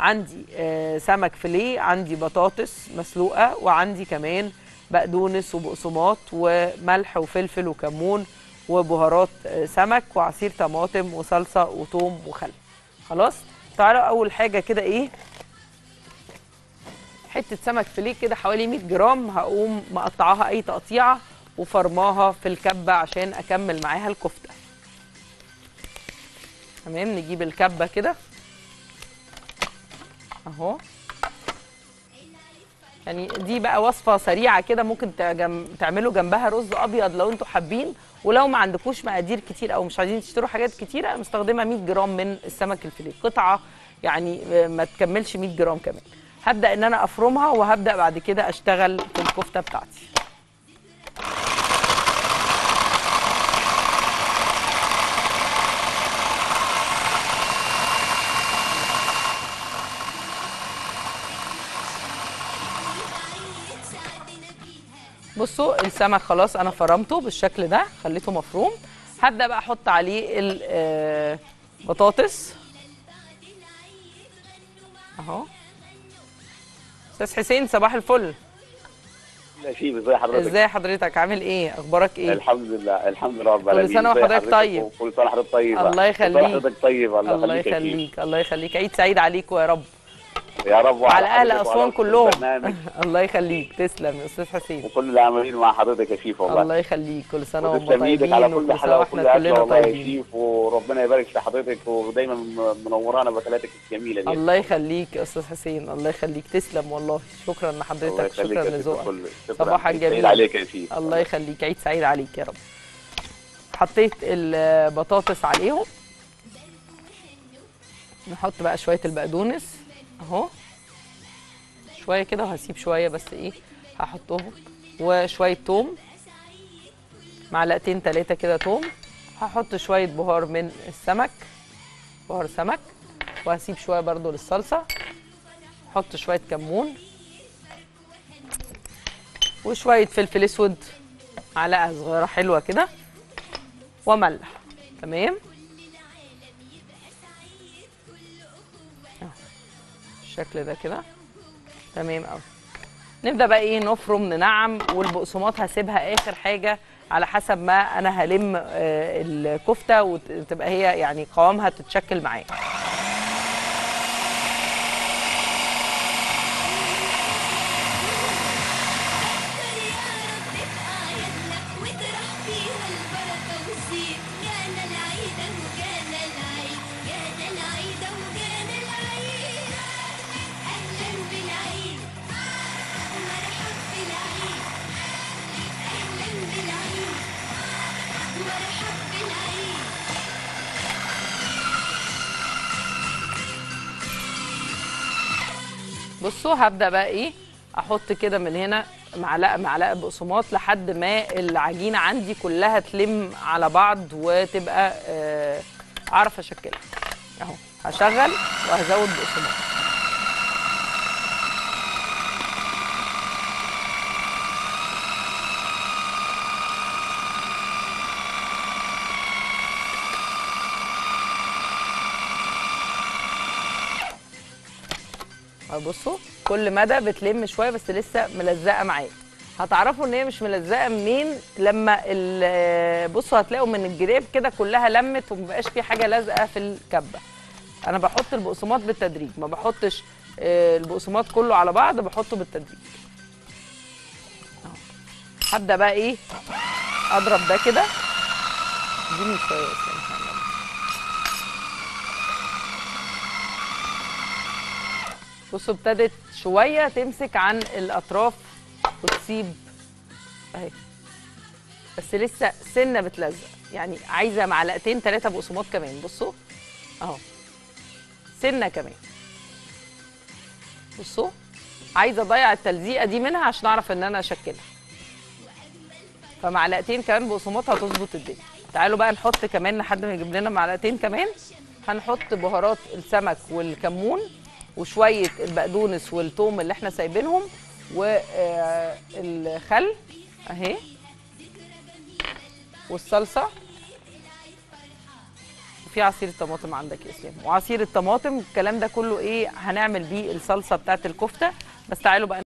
عندي آه، سمك فيليه عندي بطاطس مسلوقة وعندي كمان بقدونس وبقسماط وملح وفلفل وكمون وبهارات آه، سمك وعصير طماطم وصلصة وثوم وخل. خلاص؟ تعالوا أول حاجة كده إيه؟ حتة سمك فيليه كده حوالي 100 جرام هقوم مقطعاها أي تقطيعة وفرماها في الكبة عشان أكمل معاها الكفتة. تمام؟ نجيب الكبة كده. أهو. يعني دي بقى وصفة سريعة كده ممكن. تعملوا جنبها رز أبيض لو أنتوا حابين. ولو ما عندكوش مقادير كتير أو مش عايزين تشتروا حاجات كتيره مستخدمة 100 جرام من السمك الفيليه. قطعة يعني ما تكملش 100 جرام كمان. هبدأ إن أنا أفرمها وهبدأ بعد كده أشتغل في الكفتة بتاعتي. بصوا السمك خلاص أنا فرمته بالشكل ده خليته مفروم. هبدأ بقى أحط عليه البطاطس أهو. أستاذ حسين صباح الفل. لا شيء ازي حضرتك؟ إزاي حضرتك؟ عامل إيه؟ أخبارك إيه؟ الحمد لله الحمد لله رب العالمين. سنة ازي وحضرتك طيب. كل سنة وحضرتك طيب الله كل يخليك. حضرتك طيب الله, الله. يخليك الله يخليك. عيد سعيد عليكم يا رب. يا رب على أهل اسوان وعلى كلهم. الله يخليك. تسلم. يا أستاذ حسين. وكل العاملين مع حضرتك يا شيف والله. الله يخليك. كل سنة وتسلم إيدك على طيبين كل حلقة وكل كلنا والله يا طيبين. شيف وربنا يبارك في حضرتك ودايما منورانا باكلاتك الجميلة دي. الله يخليك يا أستاذ حسين. الله يخليك. تسلم والله. شكرا لحضرتك. شكرا لذوقك. صباحك جميل. عليك يا شيف. الله. يخليك. عيد سعيد عليك يا رب. حطيت البطاطس عليهم. نحط بقى شوية البقدونس. اهو. شوية كده وهسيب شوية بس إيه هحطهم. وشوية توم. معلقتين ثلاثة كده توم. هحط شوية بهار من السمك بهار سمك. وهسيب شوية برضو للصلصة. أحط شوية كمون. وشوية فلفل اسود معلقة صغيرة حلوة كده. وملح تمام؟ بالشكل ده كده. تمام قوي نبدأ بقى إيه نفرم ننعم والبقسماط هسيبها آخر حاجة على حسب ما أنا هلم آه، الكفتة وتبقى هي يعني قوامها تتشكل معايا. بصوا هبدأ بقى إيه؟ أحط كده من هنا معلقة معلقة بقسماط لحد ما العجينة عندي كلها تلم على بعض وتبقى آه، اعرف أشكلها. أهو هشغل وهزود بقسماط. بصوا كل مدى بتلم شوية بس لسه ملزقة معايا. هتعرفوا إن هي مش ملزقة منين؟ لما بصوا هتلاقوا من الجريب كده كلها لمت ومبقاش في حاجة لازقة في الكبة. أنا بحط البقسماط بالتدريج ما بحطش آه، البقسماط كله على بعض بحطه بالتدريج. هبدأ بقى إيه؟ أضرب ده كده. اديني شوية بس إن شاء الله. بصوا ابتدت شوية تمسك عن الأطراف وتسيب أهي. بس لسه سنة بتلزق. يعني عايزة معلقتين ثلاثة بقسماط كمان. بصوا. أهو. سنة كمان. بصوا. عايزة أضيع التلزيقة دي منها عشان أعرف إن أنا أشكلها. فمعلقتين كمان بقسماط هتظبط الدنيا. تعالوا بقى نحط كمان لحد ما يجيب لنا معلقتين كمان. هنحط بهارات السمك والكمون. وشوية البقدونس والثوم اللي إحنا سايبينهم والخل اهي والصلصة. في عصير الطماطم عندك يا إسلام. وعصير الطماطم الكلام ده كله إيه هنعمل بيه الصلصة بتاعت الكفتة. بس تعالوا بقى